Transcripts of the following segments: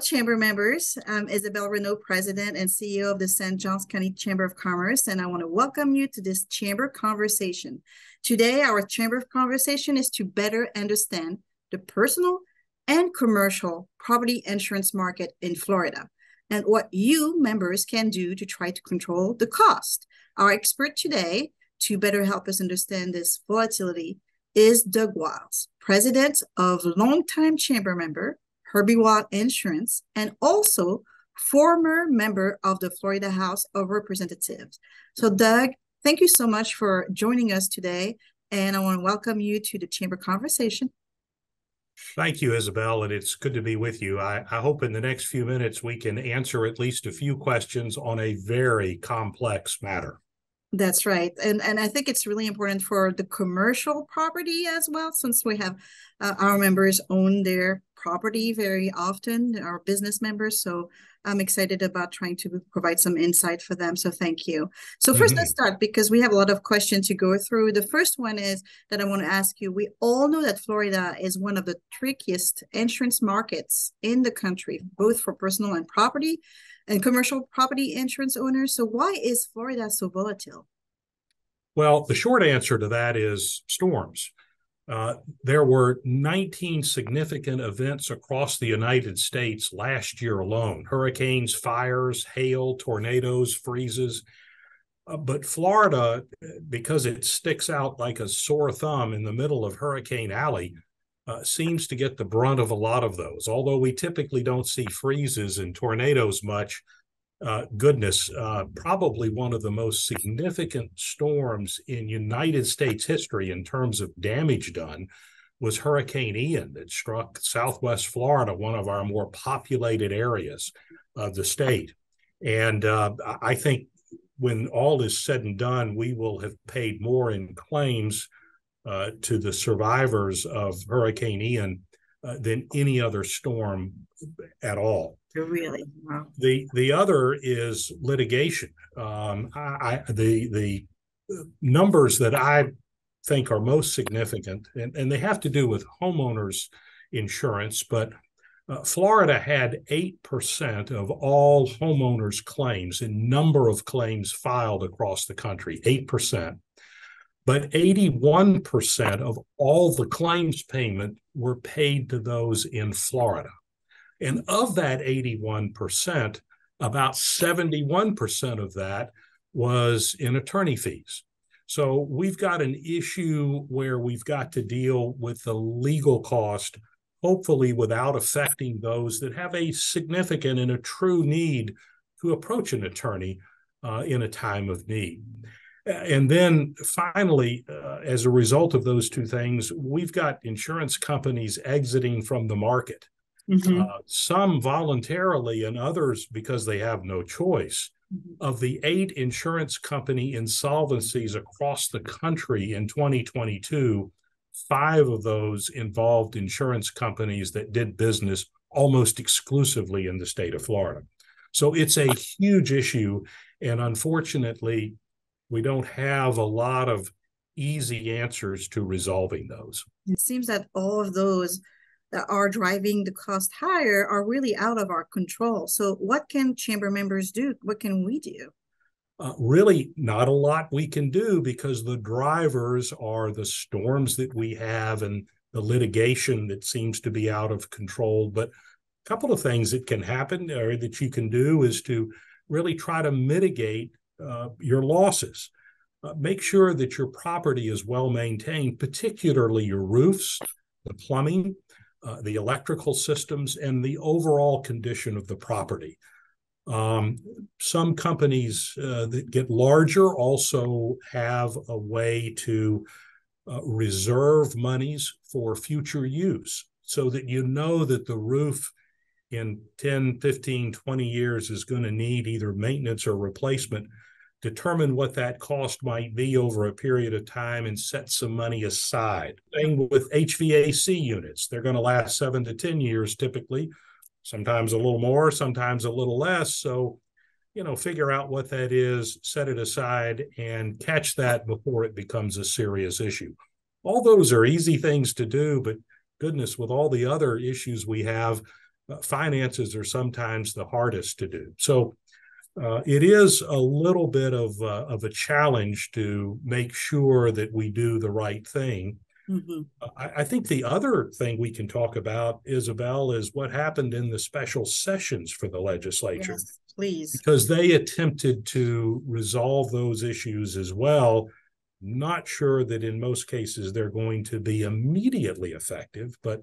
Chamber members. I'm Isabelle Renault, President and CEO of the St. Johns County Chamber of Commerce, and I want to welcome you to this Chamber Conversation. Today, our Chamber of Conversation is to better understand the personal and commercial property insurance market in Florida and what you members can do to try to control the cost. Our expert today to better help us understand this volatility is Doug Wiles, President of longtime Chamber member Herbie Wiles Insurance, and also former member of the Florida House of Representatives. So, Doug, thank you so much for joining us today. And I want to welcome you to the Chamber Conversation. Thank you, Isabelle, and it's good to be with you. I, I, hope in the next few minutes we can answer at least a few questions on a very complex matter. That's right. And and I think it's really important for the commercial property as well, since we have uh, our members own their property very often, our business members. So I'm excited about trying to provide some insight for them. So thank you. So 1st let mm-hmm. let's start because we have a lot of questions to go through. The first one is that I want to ask you. We all know that Florida is one of the trickiest insurance markets in the country, both for personal and property and commercial property insurance owners. So why is Florida so volatile? Well, the short answer to that is storms. Uh, there were 19 significant events across the United States last year alone hurricanes, fires, hail, tornadoes, freezes. Uh, but Florida, because it sticks out like a sore thumb in the middle of Hurricane Alley, uh, seems to get the brunt of a lot of those. Although we typically don't see freezes and tornadoes much, uh, goodness, uh, probably one of the most significant storms in United States history in terms of damage done was Hurricane Ian that struck Southwest Florida, one of our more populated areas of the state. And uh, I think when all is said and done, we will have paid more in claims uh, to the survivors of Hurricane Ian uh, than any other storm at all. Really, wow. The the other is litigation. Um, I, I, the the numbers that I think are most significant, and, and they have to do with homeowners insurance, but uh, Florida had 8% of all homeowners' claims in number of claims filed across the country, 8% but 81% of all the claims payment were paid to those in Florida. And of that 81%, about 71% of that was in attorney fees. So we've got an issue where we've got to deal with the legal cost, hopefully without affecting those that have a significant and a true need to approach an attorney uh, in a time of need. And then finally, uh, as a result of those two things, we've got insurance companies exiting from the market. Mm-hmm. Uh, some voluntarily, and others because they have no choice. Mm-hmm. Of the eight insurance company insolvencies across the country in 2022, five of those involved insurance companies that did business almost exclusively in the state of Florida. So it's a huge issue. And unfortunately, we don't have a lot of easy answers to resolving those. It seems that all of those that are driving the cost higher are really out of our control. So, what can chamber members do? What can we do? Uh, really, not a lot we can do because the drivers are the storms that we have and the litigation that seems to be out of control. But a couple of things that can happen or that you can do is to really try to mitigate your losses. Uh, make sure that your property is well maintained, particularly your roofs, the plumbing, uh, the electrical systems, and the overall condition of the property. Um, some companies uh, that get larger also have a way to uh, reserve monies for future use so that you know that the roof in 10, 15, 20 years is going to need either maintenance or replacement determine what that cost might be over a period of time and set some money aside. Same with HVAC units. They're going to last seven to 10 years typically, sometimes a little more, sometimes a little less. So, you know, figure out what that is, set it aside, and catch that before it becomes a serious issue. All those are easy things to do, but goodness, with all the other issues we have, uh, finances are sometimes the hardest to do. So uh, it is a little bit of uh, of a challenge to make sure that we do the right thing. Mm-hmm. I, I, think the other thing we can talk about, Isabelle, is what happened in the special sessions for the legislature. Yes, please. Because they attempted to resolve those issues as well. Not sure that in most cases they're going to be immediately effective, but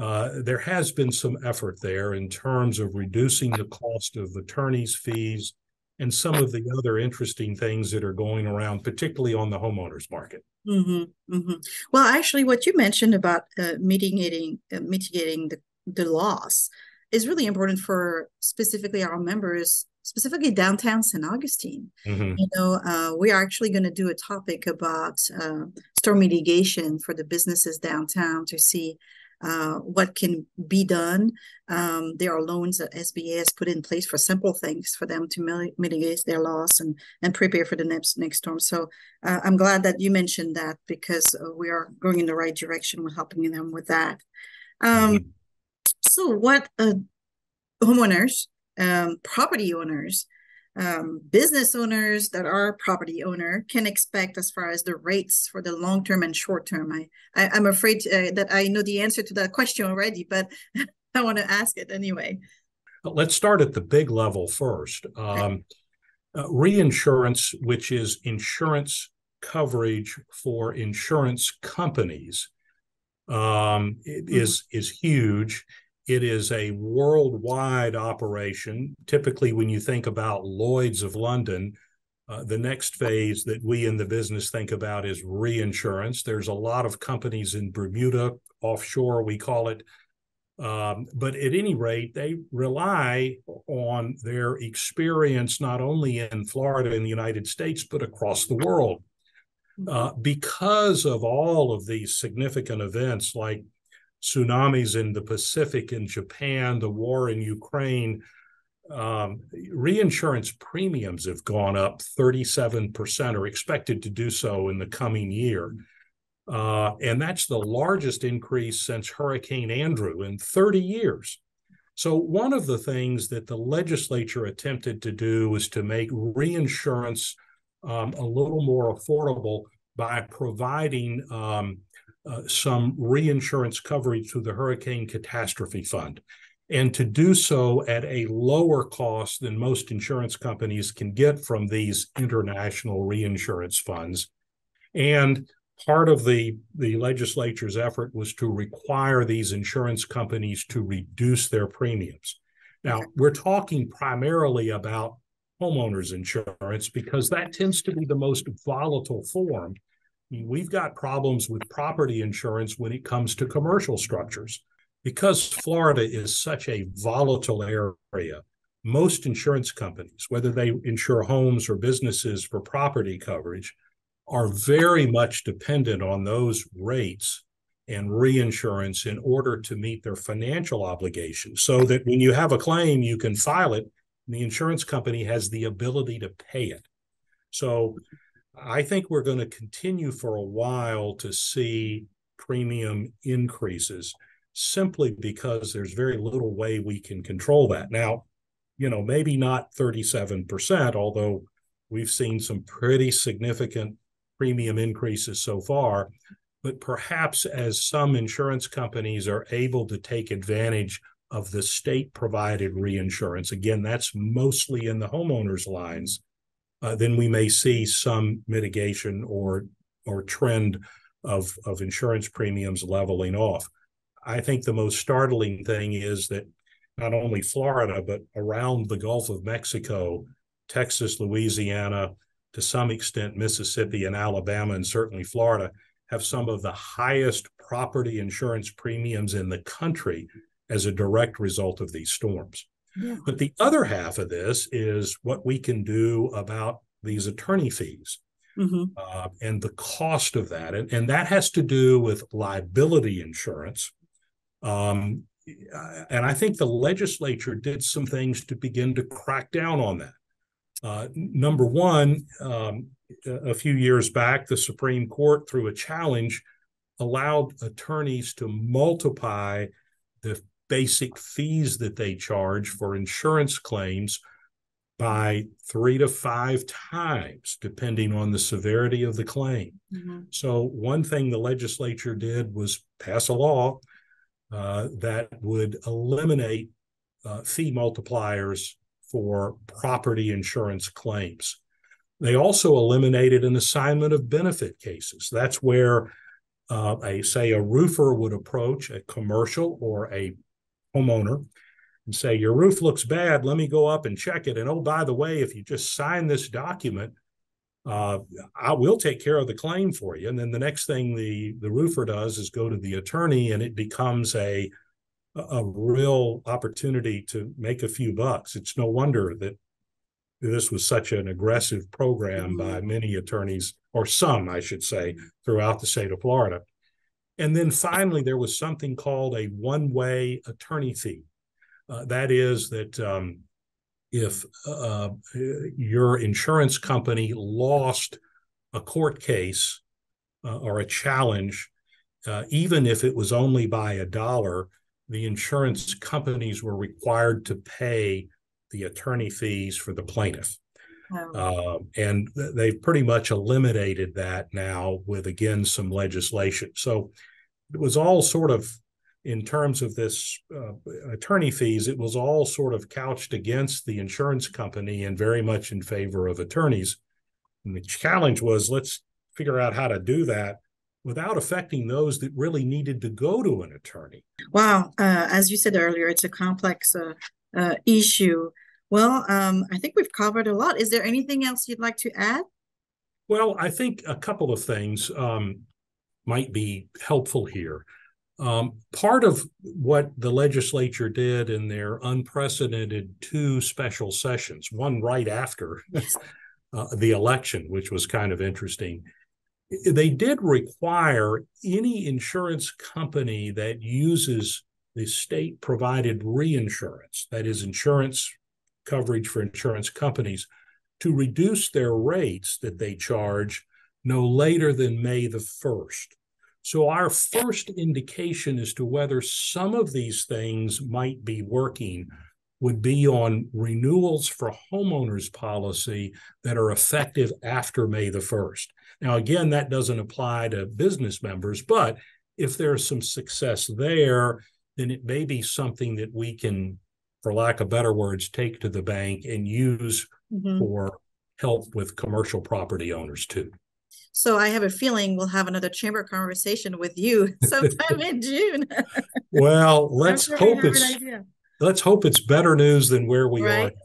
uh, there has been some effort there in terms of reducing the cost of attorneys' fees and some of the other interesting things that are going around, particularly on the homeowners market. Mm-hmm, mm-hmm. Well, actually, what you mentioned about uh, mitigating uh, mitigating the, the loss is really important for specifically our members, specifically downtown St. Augustine. Mm-hmm. You know, uh, we are actually going to do a topic about uh, storm mitigation for the businesses downtown to see uh, what can be done. Um, there are loans that SBA has put in place for simple things for them to mitigate their loss and and prepare for the next next storm. So uh, I'm glad that you mentioned that because uh, we are going in the right direction with helping them with that. Um, mm-hmm. So what uh, homeowners, um, property owners um, business owners that are property owner can expect as far as the rates for the long term and short term? I, I am afraid uh, that I know the answer to that question already, but I want to ask it anyway. Let's start at the big level first. Um, uh, reinsurance, which is insurance coverage for insurance companies, um, mm-hmm. is is huge. It is a worldwide operation. Typically, when you think about Lloyd's of London, uh, the next phase that we in the business think about is reinsurance. There's a lot of companies in Bermuda, offshore, we call it. Um, but at any rate, they rely on their experience not only in Florida in the United States, but across the world. Uh, because of all of these significant events like tsunamis in the Pacific in Japan, the war in Ukraine, um, reinsurance premiums have gone up 37% or expected to do so in the coming year. Uh, and that's the largest increase since Hurricane Andrew in 30 years. So, one of the things that the legislature attempted to do was to make reinsurance um, a little more affordable by providing um, uh, some reinsurance coverage through the Hurricane Catastrophe Fund, and to do so at a lower cost than most insurance companies can get from these international reinsurance funds. And part of the, the legislature's effort was to require these insurance companies to reduce their premiums. Now, we're talking primarily about homeowners insurance because that tends to be the most volatile form we've got problems with property insurance when it comes to commercial structures. Because Florida is such a volatile area, most insurance companies, whether they insure homes or businesses for property coverage, are very much dependent on those rates and reinsurance in order to meet their financial obligations so that when you have a claim, you can file it and the insurance company has the ability to pay it. So I think we're going to continue for a while to see premium increases simply because there's very little way we can control that. Now, you know, maybe not 37%, although we've seen some pretty significant premium increases so far. But perhaps as some insurance companies are able to take advantage of the state provided reinsurance, again, that's mostly in the homeowners lines Uh, then we may see some mitigation or or trend of of insurance premiums leveling off. I think the most startling thing is that not only Florida but around the Gulf of Mexico, Texas, Louisiana, to some extent Mississippi and Alabama, and certainly Florida have some of the highest property insurance premiums in the country as a direct result of these storms. But the other half of this is what we can do about these attorney fees mm-hmm. uh, and the cost of that. And, and that has to do with liability insurance. Um, and I think the legislature did some things to begin to crack down on that. Uh, number one, um, a few years back, the Supreme Court, through a challenge, allowed attorneys to multiply the basic fees that they charge for insurance claims by three to five times, depending on the severity of the claim. Mm-hmm. So, one thing the legislature did was pass a law uh, that would eliminate uh, fee multipliers for property insurance claims. They also eliminated an assignment of benefit cases. That's where uh, a say a roofer would approach a commercial or a homeowner and say, Your roof looks bad. Let me go up and check it. And oh, by the way, if you just sign this document, uh, I will take care of the claim for you. And then the next thing the, the roofer does is go to the attorney, and it becomes a a real opportunity to make a few bucks. It's no wonder that this was such an aggressive program by many attorneys, or some, I should say, throughout the state of Florida. And then finally, there was something called a one way attorney fee. Uh, that is that um, if uh, your insurance company lost a court case uh, or a challenge, uh, even if it was only by a dollar, the insurance companies were required to pay the attorney fees for the plaintiff. Uh, and th- they've pretty much eliminated that now with, again, some legislation. So it was all sort of in terms of this uh, attorney fees, it was all sort of couched against the insurance company and very much in favor of attorneys. And the challenge was let's figure out how to do that without affecting those that really needed to go to an attorney. Wow. Uh, as you said earlier, it's a complex uh, uh issue. Well, um, I think we've covered a lot. Is there anything else you'd like to add? Well, I think a couple of things um, might be helpful here. Um, part of what the legislature did in their unprecedented two special sessions, one right after uh, the election, which was kind of interesting, they did require any insurance company that uses the state provided reinsurance, that is, insurance coverage for insurance companies, to reduce their rates that they charge no later than May the 1st. So, our first indication as to whether some of these things might be working would be on renewals for homeowners policy that are effective after May the 1st. Now, again, that doesn't apply to business members, but if there's some success there, then it may be something that we can, for lack of better words, take to the bank and use mm-hmm. for help with commercial property owners too. So I have a feeling we'll have another chamber conversation with you sometime in June. well, let's sure hope it's let's hope it's better news than where we right? are.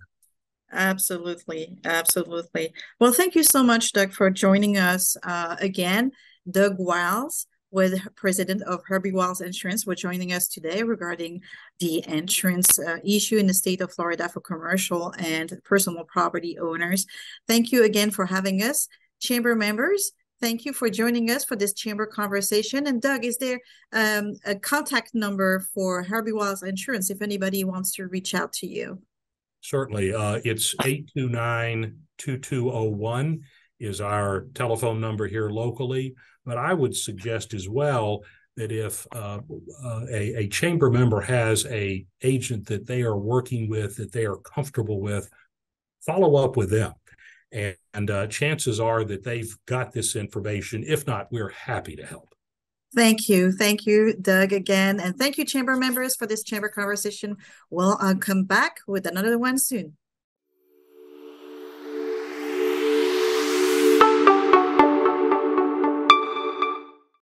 Absolutely, absolutely. Well, thank you so much, Doug, for joining us uh, again. Doug Wiles, with president of Herbie Wiles Insurance, we're joining us today regarding the insurance uh, issue in the state of Florida for commercial and personal property owners. Thank you again for having us, chamber members. Thank you for joining us for this chamber conversation. And Doug, is there um, a contact number for Herbie Wiles Insurance if anybody wants to reach out to you? Certainly. Uh, it's 829 2201 is our telephone number here locally. But I would suggest as well that if uh, uh, a, a, chamber member has a agent that they are working with that they are comfortable with, follow up with them and, and uh, chances are that they've got this information. If not, we're happy to help. Thank you. Thank you, Doug, again. And thank you, chamber members, for this chamber conversation. We'll uh, come back with another one soon.